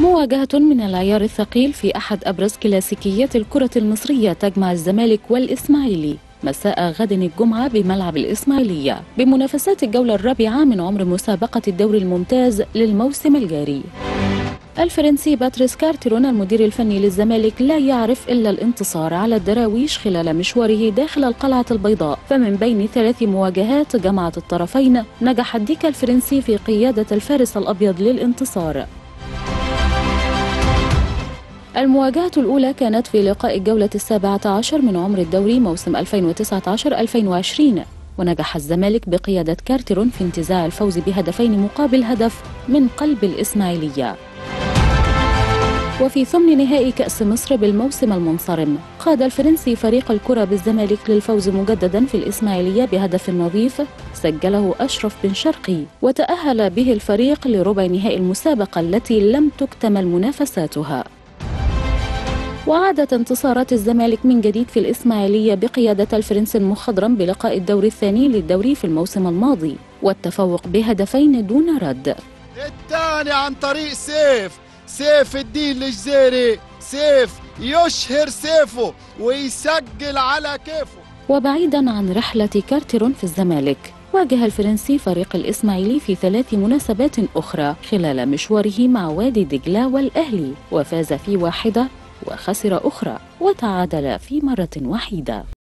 مواجهة من العيار الثقيل في أحد أبرز كلاسيكيات الكرة المصرية تجمع الزمالك والإسماعيلي. مساء غد الجمعة بملعب الإسماعيلية. بمنافسات الجولة الرابعة من عمر مسابقة الدوري الممتاز للموسم الجاري. الفرنسي باتريس كارتيرون المدير الفني للزمالك لا يعرف إلا الانتصار على الدراويش خلال مشواره داخل القلعة البيضاء. فمن بين ثلاث مواجهات جمعت الطرفين نجح الديك الفرنسي في قيادة الفارس الأبيض للانتصار. المواجهة الأولى كانت في لقاء الجولة السابعة عشر من عمر الدوري موسم 2019-2020 ونجح الزمالك بقيادة كارترون في انتزاع الفوز بهدفين مقابل هدف من قلب الإسماعيلية. وفي ثمن نهائي كأس مصر بالموسم المنصرم قاد الفرنسي فريق الكرة بالزمالك للفوز مجددا في الإسماعيلية بهدف نظيف سجله أشرف بن شرقي وتأهل به الفريق لربع نهائي المسابقة التي لم تكتمل منافساتها. وعادت انتصارات الزمالك من جديد في الإسماعيلية بقيادة الفرنسي المخضرم بلقاء الدور الثاني للدوري في الموسم الماضي والتفوق بهدفين دون رد. الثاني عن طريق سيف. سيف الدين الجزيري. سيف يشهر سيفه ويسجل على كيفه. وبعيدا عن رحلة كارترون في الزمالك واجه الفرنسي فريق الإسماعيلي في ثلاث مناسبات أخرى خلال مشواره مع وادي دجلة والأهلي وفاز في واحدة وخسر أخرى وتعادل في مرة وحيدة.